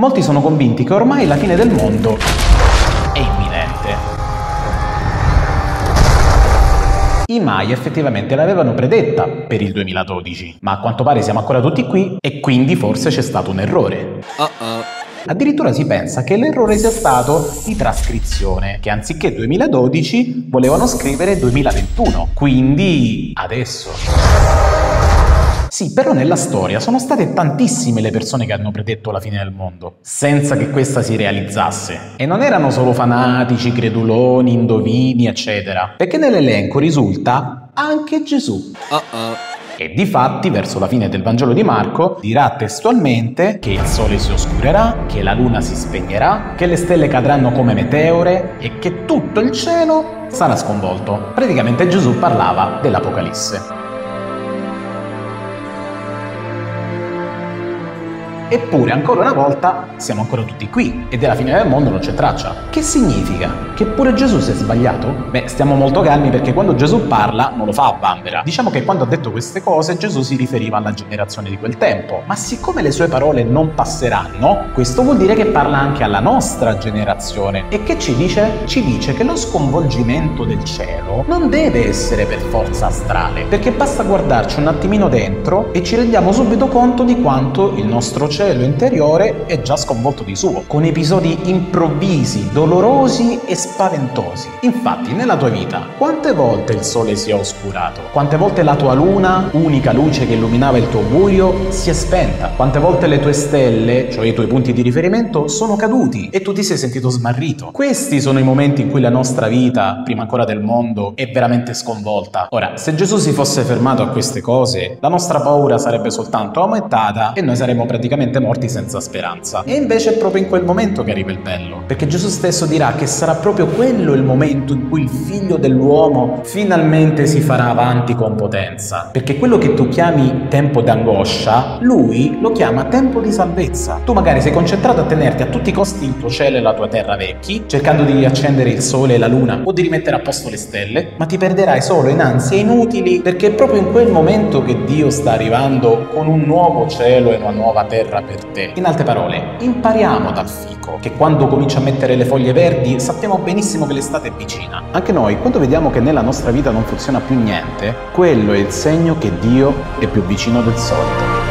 Molti sono convinti che ormai la fine del mondo è imminente. I Mai effettivamente l'avevano predetta per il 2012, ma a quanto pare siamo ancora tutti qui e quindi forse c'è stato un errore. Uh-oh. Addirittura si pensa che l'errore sia stato di trascrizione, che anziché 2012 volevano scrivere 2021, quindi adesso. Sì, però nella storia sono state tantissime le persone che hanno predetto la fine del mondo, senza che questa si realizzasse. E non erano solo fanatici, creduloni, indovini, eccetera, perché nell'elenco risulta anche Gesù. Uh-oh. E di fatti, verso la fine del Vangelo di Marco, dirà testualmente che il sole si oscurerà, che la luna si spegnerà, che le stelle cadranno come meteore e che tutto il cielo sarà sconvolto. Praticamente Gesù parlava dell'Apocalisse. Eppure, ancora una volta, siamo ancora tutti qui e della fine del mondo non c'è traccia. Che significa? Che pure Gesù si è sbagliato? Beh, stiamo molto calmi perché quando Gesù parla non lo fa a bambera. Diciamo che quando ha detto queste cose Gesù si riferiva alla generazione di quel tempo. Ma siccome le sue parole non passeranno, questo vuol dire che parla anche alla nostra generazione. E che ci dice? Ci dice che lo sconvolgimento del cielo non deve essere per forza astrale, perché basta guardarci un attimino dentro e ci rendiamo subito conto di quanto il nostro cielo interiore è già sconvolto di suo, con episodi improvvisi, dolorosi e spaventosi. Infatti, nella tua vita, quante volte il sole si è oscurato? Quante volte la tua luna, unica luce che illuminava il tuo buio, si è spenta? Quante volte le tue stelle, cioè i tuoi punti di riferimento, sono caduti e tu ti sei sentito smarrito? Questi sono i momenti in cui la nostra vita, prima ancora del mondo, è veramente sconvolta. Ora, se Gesù si fosse fermato a queste cose, la nostra paura sarebbe soltanto aumentata e noi saremmo praticamente morti senza speranza. E invece è proprio in quel momento che arriva il bello, perché Gesù stesso dirà che sarà proprio quello il momento in cui il figlio dell'uomo finalmente si farà avanti con potenza, perché quello che tu chiami tempo d'angoscia, lui lo chiama tempo di salvezza. Tu magari sei concentrato a tenerti a tutti i costi il tuo cielo e la tua terra vecchi, cercando di riaccendere il sole e la luna o di rimettere a posto le stelle, ma ti perderai solo in ansie inutili perché è proprio in quel momento che Dio sta arrivando con un nuovo cielo e una nuova terra per te. In altre parole, impariamo dal fico, che quando comincia a mettere le foglie verdi sappiamo benissimo che l'estate è vicina. Anche noi, quando vediamo che nella nostra vita non funziona più niente, quello è il segno che Dio è più vicino del solito.